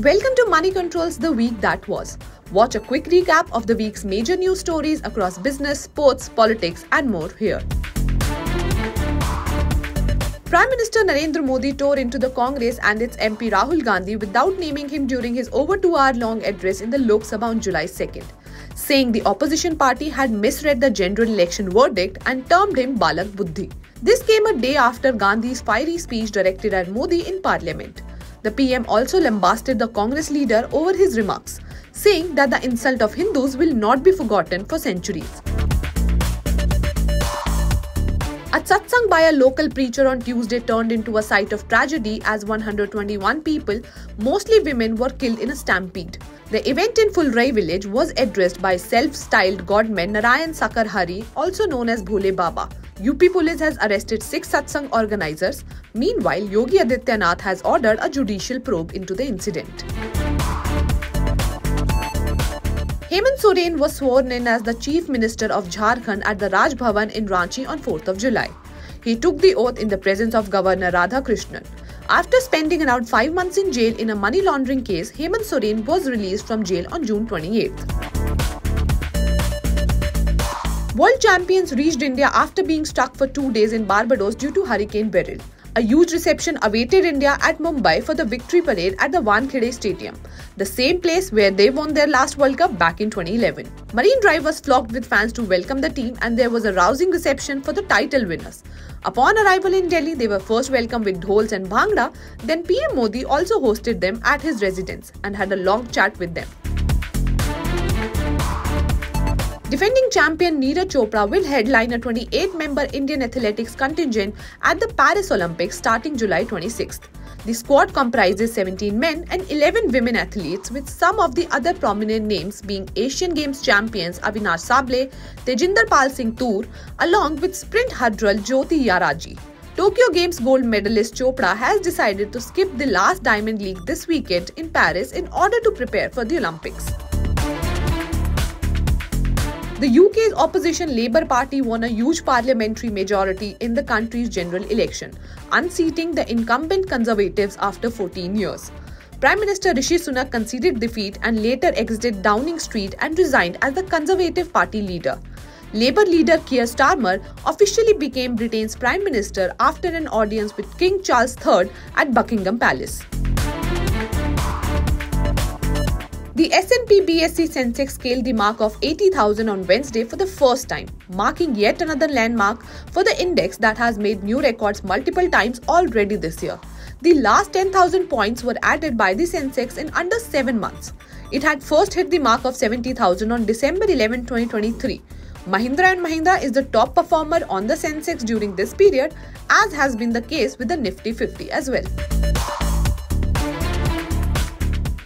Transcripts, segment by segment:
Welcome to Moneycontrol's the week that was. Watch a quick recap of the week's major news stories across business, sports, politics, and more here. Prime Minister Narendra Modi tore into the Congress and its MP Rahul Gandhi without naming him during his over two hour long address in the Lok Sabha on July 2nd, saying the opposition party had misread the general election verdict and termed him Balak Buddhi. This came a day after Gandhi's fiery speech directed at Modi in Parliament. The PM also lambasted the Congress leader over his remarks, saying that the insult of Hindus will not be forgotten for centuries. A satsang by a local preacher on Tuesday turned into a site of tragedy as 121 people, mostly women, were killed in a stampede. The event in Fulrai village was addressed by self-styled godman Narayan Sakar Hari, also known as Bhole Baba. UP police has arrested six satsang organizers. Meanwhile, Yogi Adityanath has ordered a judicial probe into the incident. Hemant Soren was sworn in as the Chief Minister of Jharkhand at the Raj Bhavan in Ranchi on 4th of July. He took the oath in the presence of Governor Radhakrishnan. After spending around 5 months in jail in a money laundering case, Hemant Soren was released from jail on June 28th. World champions reached India after being stuck for two days in Barbados due to Hurricane Beryl. A huge reception awaited India at Mumbai for the victory parade at the Wankhede Stadium, the same place where they won their last World Cup back in 2011. Marine Drive was flocked with fans to welcome the team and there was a rousing reception for the title winners. Upon arrival in Delhi, they were first welcomed with dhols and bhangra, then PM Modi also hosted them at his residence and had a long chat with them. Defending champion Neeraj Chopra will headline a 28-member Indian athletics contingent at the Paris Olympics starting July 26th. The squad comprises 17 men and 11 women athletes, with some of the other prominent names being Asian Games champions Avinash Sable, Tejinder Pal Singh Toor, along with sprint hurdler Jyoti Yarraji. Tokyo Games gold medalist Chopra has decided to skip the last Diamond League this weekend in Paris in order to prepare for the Olympics. The UK's opposition Labour Party won a huge parliamentary majority in the country's general election, unseating the incumbent Conservatives after 14 years. Prime Minister Rishi Sunak conceded defeat and later exited Downing Street and resigned as the Conservative Party leader. Labour leader Keir Starmer officially became Britain's Prime Minister after an audience with King Charles III at Buckingham Palace. The S&P BSE Sensex scaled the mark of 80,000 on Wednesday for the first time, marking yet another landmark for the index that has made new records multiple times already this year. The last 10,000 points were added by the Sensex in under 7 months. It had first hit the mark of 70,000 on December 11, 2023. Mahindra & Mahindra is the top performer on the Sensex during this period, as has been the case with the Nifty 50 as well.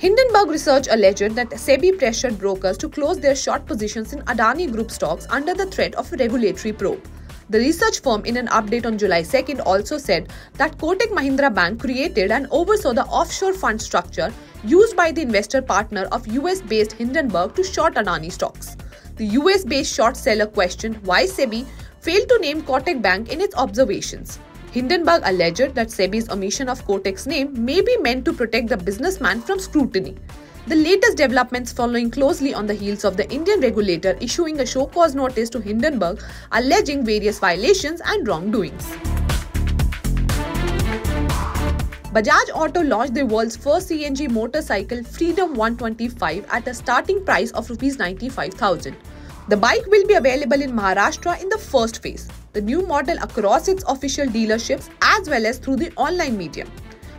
Hindenburg Research alleged that SEBI pressured brokers to close their short positions in Adani Group stocks under the threat of a regulatory probe. The research firm, in an update on July 2nd, also said that Kotak Mahindra Bank created and oversaw the offshore fund structure used by the investor partner of US based Hindenburg to short Adani stocks. The US based short seller questioned why SEBI failed to name Kotak Bank in its observations. Hindenburg alleged that SEBI's omission of Kotak's name may be meant to protect the businessman from scrutiny. The latest developments following closely on the heels of the Indian regulator issuing a show cause notice to Hindenburg alleging various violations and wrongdoings. Bajaj Auto launched the world's first CNG motorcycle Freedom 125 at a starting price of Rs 95,000. The bike will be available in Maharashtra in the first phase the new model across its official dealerships as well as through the online medium.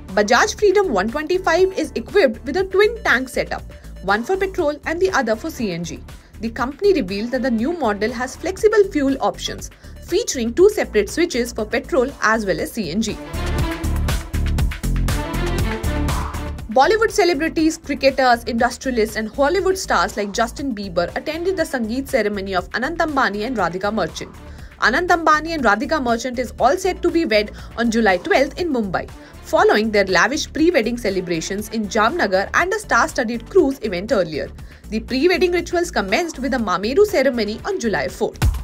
Bajaj Freedom 125 is equipped with a twin tank setup, one for petrol and the other for CNG. The company revealed that the new model has flexible fuel options, featuring two separate switches for petrol as well as CNG. Bollywood celebrities, cricketers, industrialists, and Hollywood stars like Justin Bieber attended the Sangeet ceremony of Anant Ambani and Radhika Merchant. Anant Ambani and Radhika Merchant is all set to be wed on July 12th in Mumbai, following their lavish pre-wedding celebrations in Jamnagar and a star-studded cruise event earlier. The pre-wedding rituals commenced with a Mameru ceremony on July 4th.